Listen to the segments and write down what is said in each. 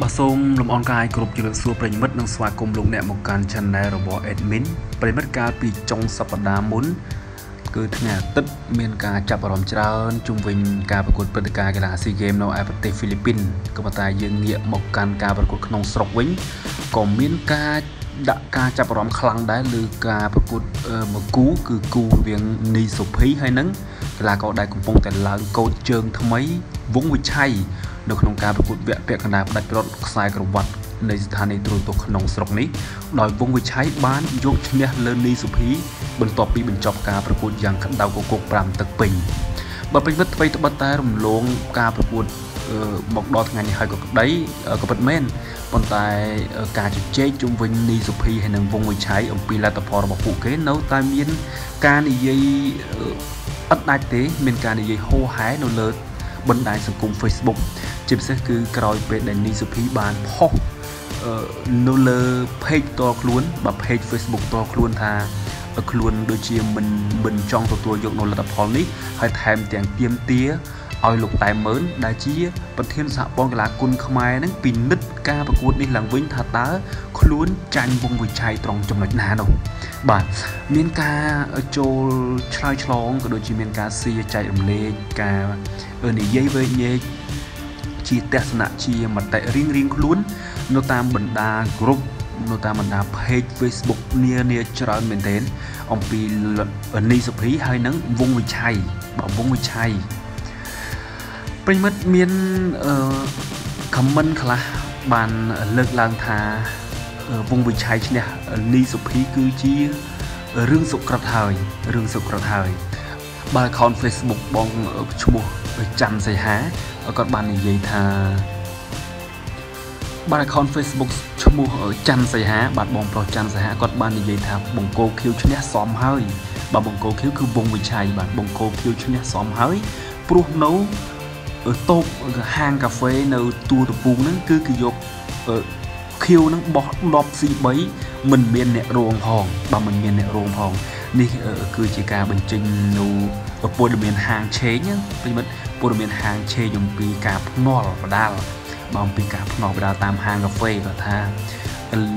បាទសូមលំអរកាយគ្រប់ជំរាបសួរប្រិយមិត្តនិងស្វាគមន៍លោកអ្នកមកកាន់ Channel របស់ Admin ប្រិយមិត្តកាលពីចុងសប្តាហ៍មុន គឺថ្ងៃអាទិត្យមានការចាប់អារម្មណ៍ច្រើនជុំវិញការប្រកួតព្រឹត្តិការណ៍កីឡា SEA Games នៅឯប្រទេសហ្វីលីពីនក៏ប៉ុន្តែយើងងាកមកកាន់ការប្រកួតក្នុងស្រុកវិញក៏មានការដាក់ការចាប់អារម្មណ៍ខ្លាំងដែរលើការប្រកួតមួយគូគឺគូរវាងនីសូភីហើយនឹងកីឡាករដែលកំពុងតែឡើងកូតជើងថ្មីវងវិឆ័យ នៅក្នុងការប្រកួតវគ្គពាក់កណ្ដាលផ្ដាច់ប្រត់ខ្សែក្រវ៉ាត់នៃស្ថានីយទូរទស្សន៍ក្នុងស្រុកនេះដោយវងវិឆ័យបានយកឈ្នះលើនីសុភីបន្ទាប់ពីបញ្ចប់ការប្រកួតយ៉ាងក្តៅគគុក5ទឹកពេញបើពេញវិតអ្វីត្បិតតែរំលងការប្រកួតមកដល់ថ្ងៃនេះហើយក៏ក្តីក៏ពិតមែនប៉ុន្តែការជជែកជុំវិញនីសុភីហើយនិងវងវិឆ័យអំពីលទ្ធផលរបស់ពួកគេនៅតែមានការនិយាយឥតដាច់ទេ មានការនិយាយហូរហែនៅលើ បណ្ដាញសង្គម Facebook ជាពិសេសគឺក្រោយពេលដែលនីសុភីបានផុសនៅលើ page ផ្ទាល់ខ្លួនបើ page Facebook ផ្ទាល់ខ្លួនថាខ្លួនដូចជាមិនមិនចង់ទទួលយកនៅលទ្ធផលនេះហើយថែមទាំងទៀមទា ឲ្យលោកតែមើលដែលជាប្រធានសហព័ន្ធកីឡាគុនខ្មែរនឹងពិនិត្យការប្រកួតនេះឡើងវិញថាតើខ្លួនចាញ់វងវិឆ័យត្រង់ចំណុចណានោះបាទមានការចូលឆ្លើយឆ្លងក៏ដូចជាមានការសៀចែករំលែកការនិយាយវែកញែកជាទស្សនៈជាមតិរៀងរៀងខ្លួន នៅតាមបណ្ដាក្រុមនៅតាមបណ្ដា page Facebook នានាច្រើនមែនទែនអំពីនីសុភីហើយនឹងវងវិឆ័យបាទវងវិឆ័យ ប្រិមិត្តមានអឺ comment ខ្លះបានលើកឡើងថាវងវិឆ័យឈ្នះនីសុភីគឺជារឿងសុក្រិតហើយរឿងសុក្រិតហើយបើ account Facebook បងឈ្មោះច័ន្ទសីហាគាត់បាននិយាយថាបាទ account Facebook ឈ្មោះច័ន្ទសីហាបាទបងប្រុសច័ន្ទសីហាគាត់បាននិយាយថាបង្គោលខៀវឈ្នះសមហើយបាទបង្គោលខៀវគឺវងវិឆ័យបាទបង្គោលខៀវឈ្នះសមហើយព្រោះនៅ តូបហាងកាហ្វេនៅទូតពូងហ្នឹងគឺគេយកខៀវហ្នឹងបោះ10 C3 មិនមានអ្នករងផងបើមិនមានអ្នករងផងនេះគឺជាការបញ្ចេញនៅព័ត៌មានហាងឆេងប្រិមិត្តព័ត៌មានហាងឆេងអំពីការភ្នាល់បដាល់បើអំពីការភ្នាល់បដាល់តាមហាងកាហ្វេគាត់ថា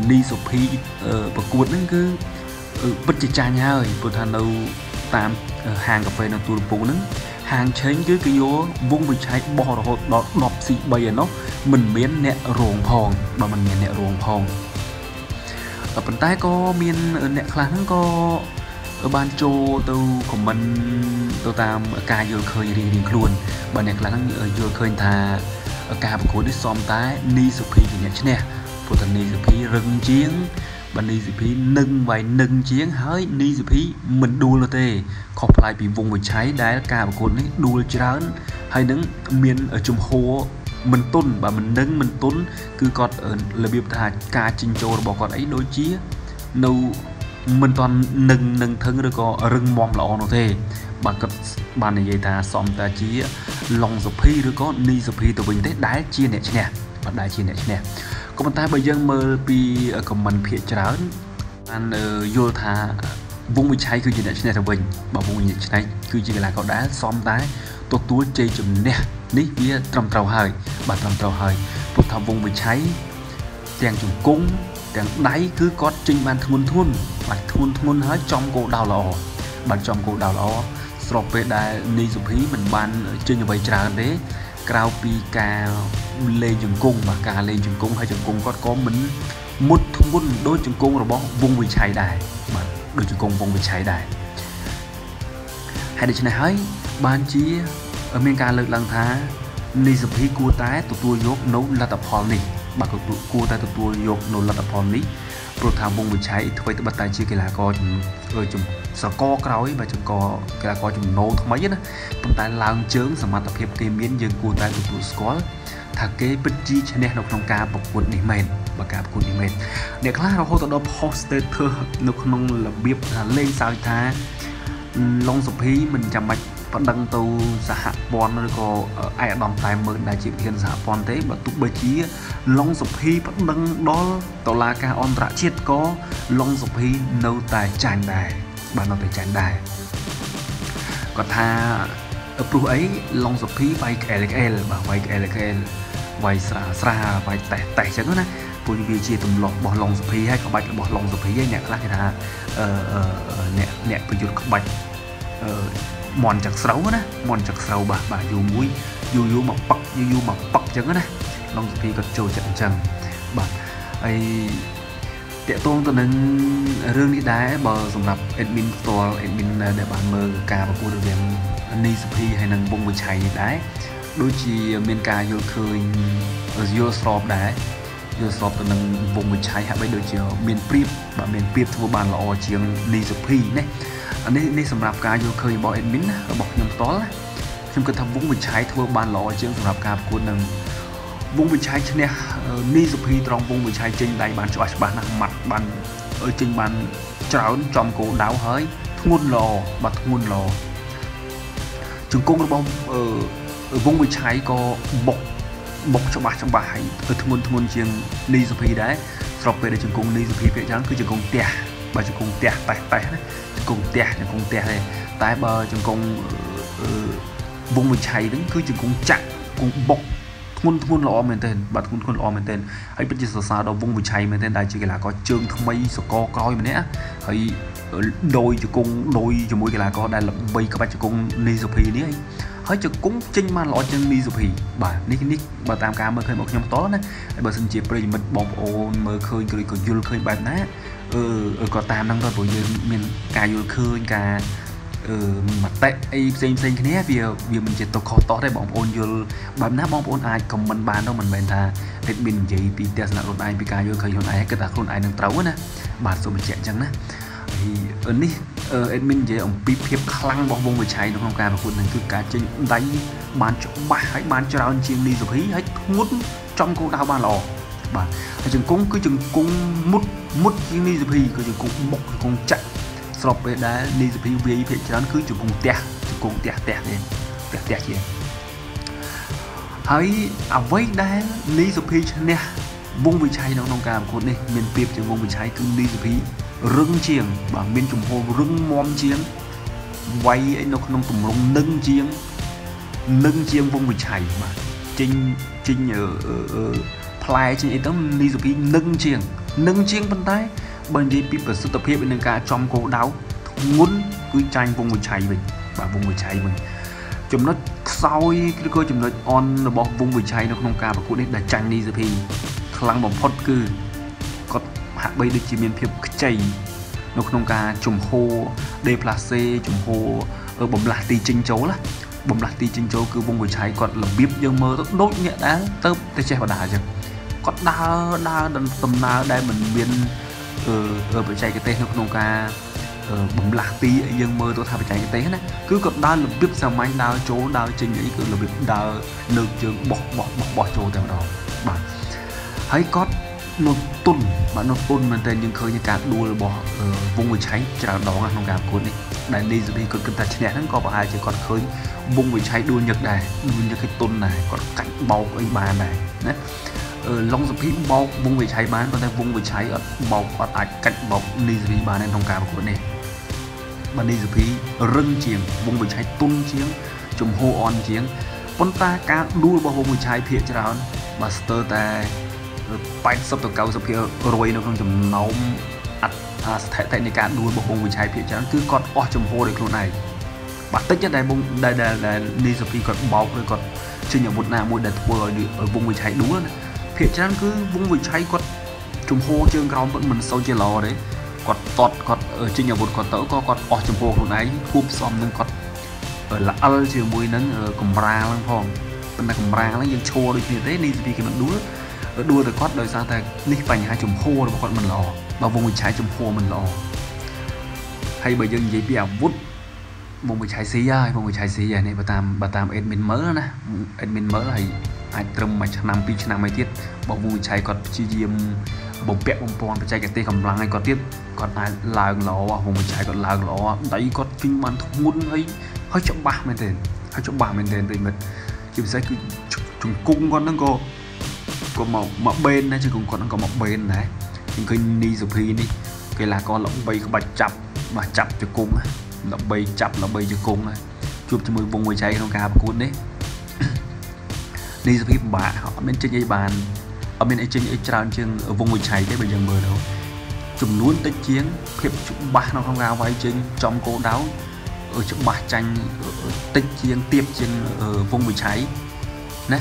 លីសូភីប្រកួតហ្នឹងគឺពិតជាចាញ់ហើយព្រោះថានៅតាមហាងកាហ្វេនៅទូលពូហ្នឹង ហាងឆេងគឺគេយកវងវិឆ័យបោះរហូតដល់10 C3 ឯណោះមិនមានអ្នករងផងបើមិនមានអ្នករងផងប៉ុន្តែក៏មានអ្នកខ្លះហ្នឹងក៏បានចូលទៅខមមិនទៅតាមការយល់ឃើញរៀងរៀងខ្លួនបើអ្នកខ្លះហ្នឹងយល់ឃើញថាការប្រកួតនេះសមតែនីសុភីជាអ្នកឈ្នះព្រោះតែនីសុភីរឹងជាង បើនីសុភីនឹងវាយនឹងជាងហើយនីសុភីមិនដួលទេខុសប្លែកពីវងវិឆ័យដែលការប្រកួតនេះដួលច្រើនហើយនឹងមានជំហរមិនទុនបើមិននឹងមិនទុនគឺគាត់របៀបថាការចិញ្ចោរបស់គាត់អីដូចជានៅមិនទាន់នឹងនឹងថឹងឬក៏រឹងមាំល្អនោះទេបាទគាត់បាននិយាយថាសំតាជាឡុងសុភីឬក៏នីសុភីទៅវិញទេដែលជាអ្នកឈ្នះបាទដែលជាអ្នកឈ្នះ ក៏ប៉ុន្តែបើយើងមើលពីខមមិនភាកច្រើនបានយល់ថាវងវិឆ័យគឺជាអ្នកឈ្នះទៅវិញបើវងវិឆ័យគឺជាកីឡាករដែលសមតែទទួលជ័យជំនះនេះវាត្រឹមត្រូវហើយបាទត្រឹមត្រូវហើយព្រោះថាវងវិឆ័យទាំងជង្គង់ទាំងដៃគឺគាត់ចេញបានធ្ងន់ធ្ងន់បាទធ្ងន់ធ្ងន់ហើយចំគោលដៅល្អបាទចំគោលដៅល្អស្របពេលដែលនីសុភីមិនបានចេញអ្វីច្រើនទេ ក្រៅពីការលេងជង្គង់បាទការលេងជង្គង់ហើយជង្គង់គាត់ក៏មិនមុតធ្ងន់ដូចជង្គង់របស់វងវិឆ័យដែរបាទដូចជង្គង់វងវិឆ័យដែរហើយដូច្នេះហើយបានជាមានការលើកឡើងថានីសុភីគួរតែទទួលយកនៅលទ្ធផលនេះបាទគួរតែទទួលយកនៅលទ្ធផលនេះ ព្រោះថាវងវិឆ័យធ្វើត្បិតតែជាកីឡាករជំស្រកក្រោយបាទចង្កកីឡាករចំណូលថ្មីណាប៉ុន្តែឡើងជើងសមត្ថភាពគេមានយើងគួរតែទទួលស្គាល់ថាគេពិតជាឈ្នះនៅក្នុងការប្រកួតនេះមែនបើការប្រកួតនេះមែនអ្នកខ្លះរហូតដល់ post status នៅក្នុងរបៀបថាលេងសើចថាឡុងសុភីមិនចាំបាច់ ប្តឹងទៅសហព័ន្ធឬក៏ឯកឧត្តមតែមើលដែលជាប្រធានសហព័ន្ធទេបើទោះបីជាឡុងសុភីប្តឹងដល់តុលាការអន្តរជាតិក៏ឡុងសុភីនៅតែចាញ់ដែរបាននៅតែចាញ់ដែរគាត់ថាព្រោះអីឡុងសុភីវាយក្អែលក្អែលបាទវាយក្អែលក្អែលវាយស្រាស្រាវាយតេះតេះអញ្ចឹងណាព្រោះវាជាទម្លាប់របស់ឡុងសុភីហើយក្បាច់របស់ឡុងសុភីឯអ្នកខ្លះគេថាអឺអ្នកអ្នកប្រយុទ្ធក្បាច់អឺ មន់ចឹកស្រូវណាមន់ចឹកស្រូវបាទបាទយូរមួយយូរយូរមកប៉ឹកយូរយូរមកប៉ឹកអញ្ចឹងណាឡុងសុភីក៏ចូលចិត្តអញ្ចឹងបាទហើយតកតងទៅនឹងរឿងនេះដែរបើសម្រាប់ admin ផ្ទាល់ admin ដែលបានមើលការប្រកួតរវាងនីសុភីហើយនិងវងវិឆ័យនេះដែរដូចជាមានការយល់ឃើញយល់ស្របដែរយល់ស្របទៅនឹងវងវិឆ័យហាក់បីដូចជាមានព្រៀបបាទមានព្រៀបធ្វើបានល្អជាងនីសុភីណា នេះនេះសម្រាប់ការយល់ឃើញរបស់ admin របស់ខ្ញុំផ្ទាល់ខ្ញុំគិតថាវងវិឆ័យធ្វើបានល្អជាងសម្រាប់ការប្រកួតនឹងវងវិឆ័យឈ្នះនីសុភីត្រង់វងវិឆ័យចេញដៃបានច្បាស់ច្បាស់ណាស់ម៉ាត់បានចេញបានច្រើនចំគោដៅហើយធ្ងន់ល្អបាទធ្ងន់ល្អជង្គង់របស់វងវិឆ័យក៏បុកបុកច្បាស់ច្បាស់ហើយធ្ងន់ធ្ងន់ជាងនីសុភីដែរស្របពេលដែលជង្គង់នីសុភីភាគច្រើនគឺជង្គង់ផ្ទះបើជង្គង់ផ្ទះតេះតេះណាជង្គង់ផ្ទះជង្គង់ផ្ទះទេតែបើជង្គង់វងវិឆ័យហ្នឹងគឺជង្គង់ចាក់គង់បុកធ្ងន់ធ្ងន់ល្អមែនទែនបាទធ្ងន់ធ្ងន់ល្អមែនទែនហើយពិតជាសរសើរដល់វងវិឆ័យមែនទែនដែលជាកីឡាករជើងថ្មីសកលក្រោយម្នាក់ហើយដោយជង្គង់ដោយជាមួយកីឡាករដែលល្បីក្បាច់ជង្គង់នីសុភីនេះហើយជង្គង់ចេញបានល្អជាងនីសុភីបាទនេះនេះបើតាមការមើលឃើញរបស់ខ្ញុំផ្ទាល់ណាហើយបើសិនជាប្រិយមិត្តបងប្អូនមើលឃើញក៏យល់ឃើញបែបណា អឺក៏តាមហ្នឹងទៅព្រោះយើងមានការយល់ឃើញការអឺមតិអីផ្សេងផ្សេងគ្នាវាវាមិនជាទៅខុសតោះទេបងប្អូនយល់បែបណាបងប្អូនអាចខមមិនបានទៅមិនមែនថាពេតមាននិយាយពីទស្សនៈខ្លួនឯងពីការយល់ឃើញខ្លួនឯងគិតថាខ្លួនឯងនឹងត្រូវណាបាទសូមបញ្ជាក់អញ្ចឹងណាហើយនេះ admin និយាយអំពីភាពខ្លាំងរបស់វងវិឆ័យនៅក្នុងការប្រកួតនឹងគឺការចេញដៃបានច្បាស់ហើយបានច្រើនជាងនីសុភីហើយធ្ងន់ចំគោលដៅបានល្អបាទហើយជង្គង់គឺជង្គង់មុត មុតជាងនីសុភីគឺជង្គង់បុកជង្គង់ចាក់ស្របពេលដែលនីសុភីវាយភាគច្រើនគឺជង្គង់ផ្ទះជង្គង់ផ្ទះផ្ទះទេផ្ទះផ្ទះជាហើយអ្វីដែលនីសុភីឈ្នះវងវិឆ័យនៅក្នុងការប្រកួតនេះមានប្រៀបជាវងវិឆ័យគឺនីសុភីរឹងជាងបាទមានជំហររឹងមាំជាងវាយអីនៅក្នុងទម្រង់នឹងជាងនឹងជាងវងវិឆ័យបាទចេញចេញផ្លែចេញអីទៅនីសុភីនឹងជាង នឹងជាងប៉ុន្តែបើនិយាយពីប្រសិទ្ធភាពនឹងការចំគោដៅធ្ងន់គឺចាញ់វងវិឆ័យវិញបាទវងវិឆ័យវិញចំណុចខ្សោយឬក៏ចំណុចអនរបស់វងវិឆ័យនៅក្នុងការប្រកួតនេះដែលចាញ់នីសុភីខ្លាំងបំផុតគឺគាត់ហាក់បីដូចជាមានភាពខ្ចីនៅក្នុងការជំហរដេផ្លាសេជំហរបំលាស់ទីចិញ្ចូលណាបំលាស់ទីចិញ្ចូលគឺវងវិឆ័យគាត់របៀបយើងមើលទៅដូចអ្នកដែលទៅទៅចេះបដាអញ្ចឹង គាត់ដើរដើរដំណើរដែលមិនមានអឺបច្ចេកទេសនៅក្នុងការបំលាស់ទីយើងមើលទៅថាបច្ចេកទេសណាគឺគាត់ដើររបៀបសាមញ្ញដើរចូលដើរចេញអីគឺរបៀបដើរលើកជើងបោះបោះបោះចូលតែម្ដងបាទហើយគាត់នៅទុនបាទនៅទុនមែនតើយើងឃើញការដួលរបស់វងវិឆ័យច្រើនដងក្នុងការប្រកួតនេះដែលលីស៊ូប៊ីគាត់គិតថាឈ្នះហ្នឹងក៏ប្រហែលជាគាត់ឃើញវងវិឆ័យដួលញឹកដែរដួលញឹកឲ្យទុនដែរគាត់កាច់បោកអីបានដែរណា ឡុងសុភីបោកវងវិឆ័យបានប៉ុន្តែវងវិឆ័យអត់បោកអត់អាចកាច់បោកនីសុភីបានក្នុងការប្រកួតនេះបាទនីសុភីរឹងជាងវងវិឆ័យទុនជាងជំហរអន់ជាងប៉ុន្តែការដួលរបស់វងវិឆ័យភាកច្រើនបាទស្ទើរតែ80ទៅ90%រយនៅក្នុងចំណោមអត្តស្ថិតិនៃការដួលរបស់វងវិឆ័យភាកច្រើនគឺគាត់អស់ជំហរដោយខ្លួនឯងបាទតិចតែវងដែលដែលនីសុភីគាត់បោកឬគាត់ចេញអាវុធណាមួយដែលធ្វើឲ្យវងវិឆ័យដួលណា ភាគច្រើនគឺវងវិឆ័យគាត់ជំហរជើងក្រោមគាត់មិនសូវជាល្អទេគាត់តតគាត់ចេញអាវុធគាត់ទៅក៏គាត់អស់ចំពោះខ្លួនឯងគូផ្សំនឹងគាត់ល្អិលជាមួយនឹងកំរាលហ្នឹងផងប៉ុន្តែកំរាលហ្នឹងយើងឈរដូចគ្នាទេនេះពីគេមិនដួលដួលទៅគាត់ដោយសារតែនេះបញ្ហាចំហរបស់គាត់មិនល្អបើវងវិឆ័យចំហមិនល្អហើយបើយើងនិយាយពីអាវុធវងវិឆ័យស៊ីហើយវងវិឆ័យស៊ីហើយនេះបើតាមបើតាម admin មើលណា admin មើលហើយ អាចត្រឹមមួយឆ្នាំពីរឆ្នាំអីទៀតបើវូឆៃគាត់ព្យាយាមបំពាក់បំពន់បច្ចេកទេសកម្លាំងឲ្យគាត់ទៀតគាត់អាចឡើងល្អវងឆៃគាត់ឡើងល្អដៃគាត់ជិញបានធ្ងន់ហើយហើយច្បាស់មែនទែនហើយច្បាស់មែនទែនប្រិមិត្តជាពិសេសគឺជង្គង់គាត់ហ្នឹងក៏ក៏មកមកបេនដែរជង្គង់គាត់ហ្នឹងក៏មកបេនដែរខ្ញុំឃើញនីសុភីនេះកីឡាករល្បីក្បាច់ចាប់បាទចាប់ជង្គង់ល្បីចាប់ល្បីជង្គង់ជួបជាមួយវងវិច័យក្នុងការប្រកួតនេះ នេះសភាពពិបាកអត់មានចេញអីបានអត់មានអីចេញអីច្រើនជាងវងវិឆ័យទេបើយើងមើលទៅចំនួនតិចជាងភាពច្បាស់ក្នុងការវាយចេញចំគោលដៅច្បាស់ចាញ់តិចជាងទៀបជាងវងវិឆ័យណា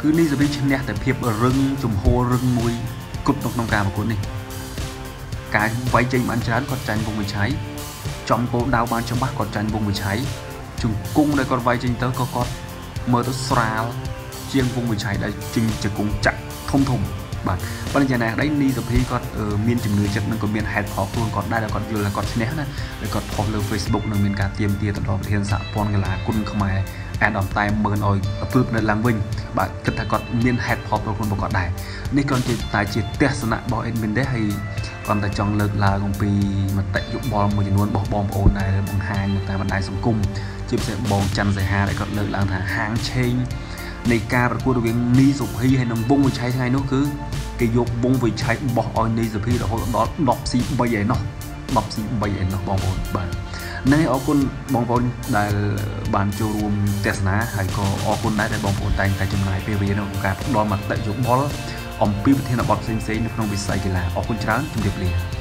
គឺនេះសវិឈ្នះតែភាពរឹងជំហររឹងមួយគត់នៅក្នុងការប្រកួតនេះការវាយចេញបានច្រើនគាត់ចាញ់វងវិឆ័យចំគោលដៅបានច្បាស់គាត់ចាញ់វងវិឆ័យជង្គង់ដែលគាត់វាយចេញទៅក៏គាត់មើលទៅស្រាល ជាងវងវិឆ័យដែលចេញជង្គង់ចាក់ធំធំបាទប៉ុន្តែយ៉ាងណាក្តីនីសុភីគាត់មានជំនឿចិត្តនិងក៏មានហេតុផលខ្លួនគាត់ដែរដែលគាត់យល់ថាគាត់ឈ្នះណាដែលគាត់ផុសលើ Facebook និងមានការទៀមទាទៅដល់ប្រធានសហព័ន្ធកីឡាគុណខ្មែរអាដាមតែមើលឲ្យពើផ្និតឡើងវិញបាទគិតថាគាត់មានហេតុផលប្រខ្លួនរបស់គាត់ដែរនេះគ្រាន់តែតែជាទស្សនៈរបស់ admin ទេហើយគ្រាន់តែចង់លើកឡើងអំពីមតិយោបល់មួយចំនួនរបស់បងប្អូនដែលបង្ហាញនៅតាមបណ្ដាញសង្គមជាពិសេសបងច័ន្ទសីហាដែលគាត់លើកឡើងថាហាងឆេង នៃការប្រកួតរវាងនីសុភីហើយនិងវងវិឆ័យថ្ងៃនោះគឺគេយកវងវិឆ័យបោះឲ្យនីសុភីរហូតដល់10 C3 ឯណោះ10 C3 ឯណោះបងប្អូនបាទនេះអរគុណបងប្អូនដែលបានចូលរួមទស្សនាហើយក៏អរគុណដែរដែលបងប្អូនតែងតែចំណាយពេលវេលាក្នុងការផ្ដល់មតិយោបល់អំពីប្រធានបទផ្សេងៗនៅក្នុងវិស័យកីឡាអរគុណច្រើនជម្រាបលា